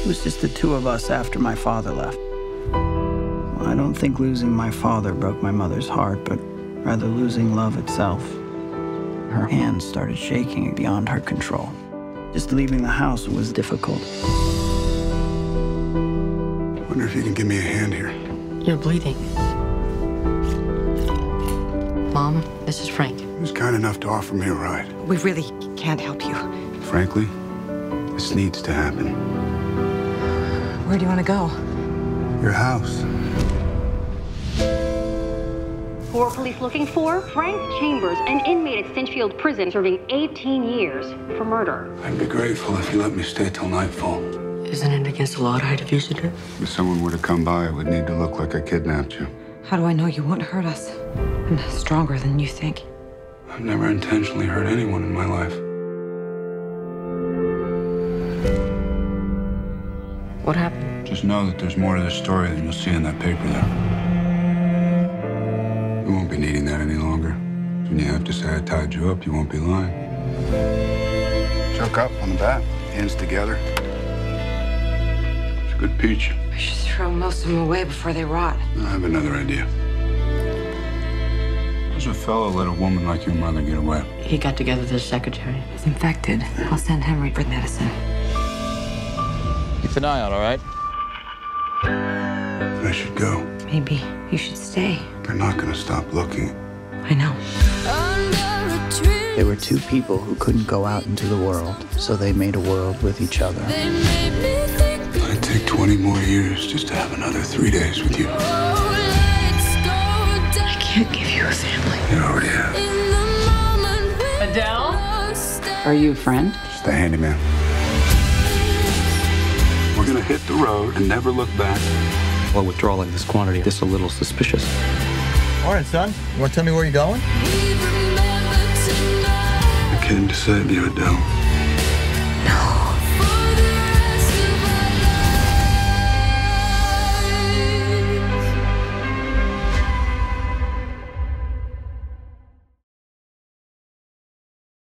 It was just the two of us after my father left. I don't think losing my father broke my mother's heart, but rather losing love itself. Her hands started shaking beyond her control. Just leaving the house was difficult. Wonder if you can give me a hand here. You're bleeding. Mom, this is Frank. Who's kind enough to offer me a ride? We really can't help you. Frankly, this needs to happen. Where do you want to go? Your house. Who are police looking for? Frank Chambers, an inmate at Stinchfield Prison serving 18 years for murder. I'd be grateful if you let me stay till nightfall. Isn't it against the law to hide a fugitive? If someone were to come by, it would need to look like I kidnapped you. How do I know you won't hurt us? I'm stronger than you think. I've never intentionally hurt anyone in my life. What happened? Just know that there's more to the story than you'll see in that paper there. You won't be needing that any longer. When you have to say I tied you up, you won't be lying. Choke up on the bat, hands together. It's a good peach. I should throw most of them away before they rot. I have another idea. Does a fellow let a woman like your mother get away? He got together with his secretary. He's infected. I'll send Henry for medicine. Keep an eye out, all right? I should go. Maybe you should stay. They're not going to stop looking. I know. They were two people who couldn't go out into the world, so they made a world with each other. I'd take 20 more years just to have another three days with you. I can't give you a family. You already have. Adele? Are you a friend? Just a handyman. We're going to hit the road and never look back. Well, withdrawal in this quantity, this a little suspicious. All right, son. You want to tell me where you're going? I came to save you, Adele. No.